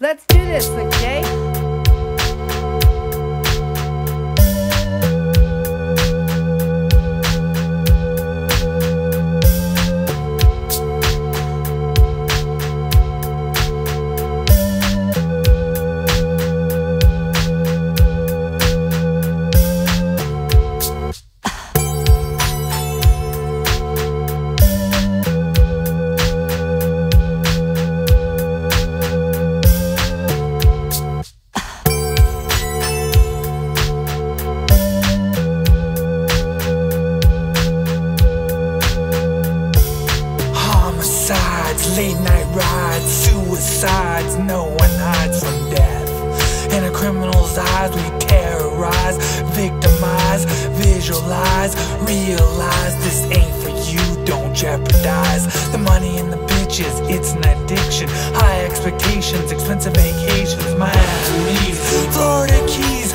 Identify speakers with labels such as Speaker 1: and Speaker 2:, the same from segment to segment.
Speaker 1: Let's do this, okay?
Speaker 2: Late night rides, suicides, no one hides from death. In a criminal's eyes, we terrorize, victimize, visualize, realize this ain't for you, don't jeopardize. The money and the bitches, it's an addiction. High expectations, expensive vacations, Miami, Florida Keys,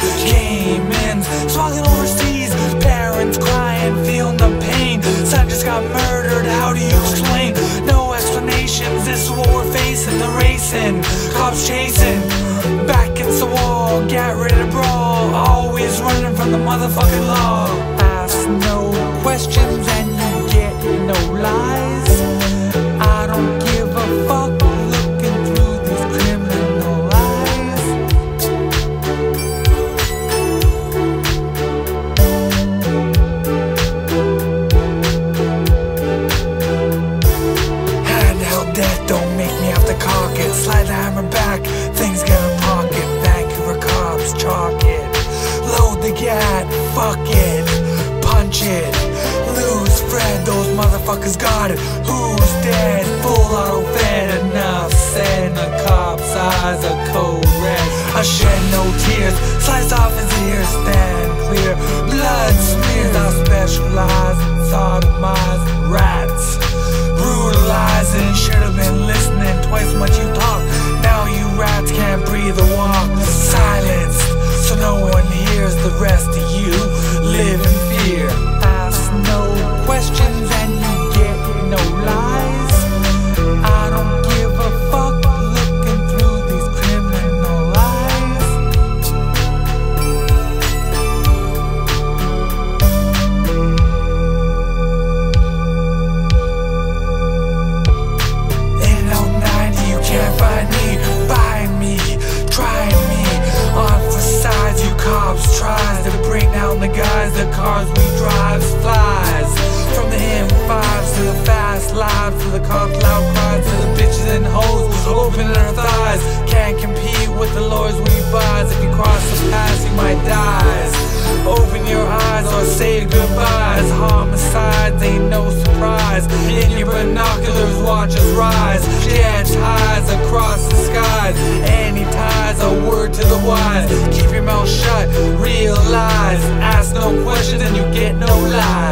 Speaker 2: the motherfucking law. Ask no questions and you get no lies. Gat, fuck it. Punch it. Lose Fred, those motherfuckers got it. Who's dead? Full auto fed, enough. In the cop's eyes a cold red. I shed no tears, slice off his ears, stand clear. Blood smears, I specialize in sodomizing cars we drive flies. From the M5s to the fast lives To the cops loud cries To the bitches and hoes opening their thighs. Can't compete with the lords we buys. If you cross the path you might die. Open your eyes or say goodbyes. Homicides ain't no surprise. In your binoculars watch us rise. Jet ties across the skies and you get no lies